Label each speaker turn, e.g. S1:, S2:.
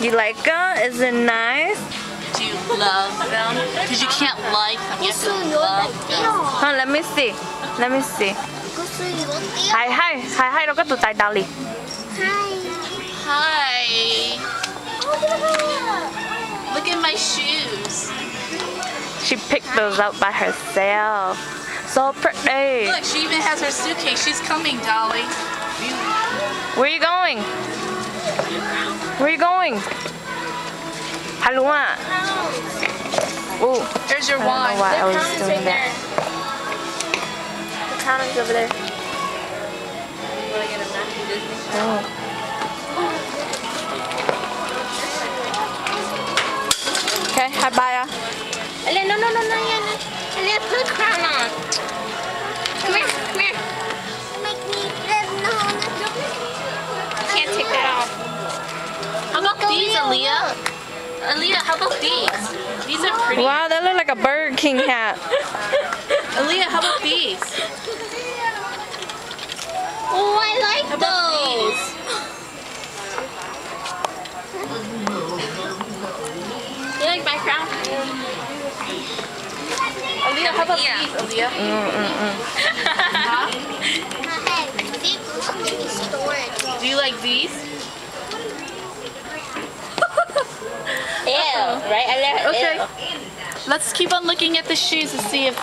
S1: You like them? Is it nice?
S2: Do you love them? Because you can't like them. You have to love them.
S1: Huh, let me see. Let me see. Hi, hi. Hi, hi. Look at the Hi.
S2: Hi. Look at my shoes.
S1: She picked those up by herself. So pretty.
S2: Look, she even has her suitcase. She's coming, Dolly.
S1: Where are you going? Where are you going? doing? Haluma. Oh,
S2: there's your wine.
S1: I don't know why the I was doing right that. There.
S3: The counter's over there.
S1: Okay, hi,
S3: Baya. No, no, no, no, no. Let's put crown on.
S2: These, Ahlya? Ahlya, how about these? These are pretty.
S1: Wow, that look like a Burger King hat.
S2: Ahlya, how about these?
S3: Oh, I like
S2: How
S3: those. You like my crown?
S2: Ahlya, how about these, Ahlya? Mm, mm, mm. huh? Do you like these?
S3: Right?
S2: Okay. Let's keep on looking at the shoes to see if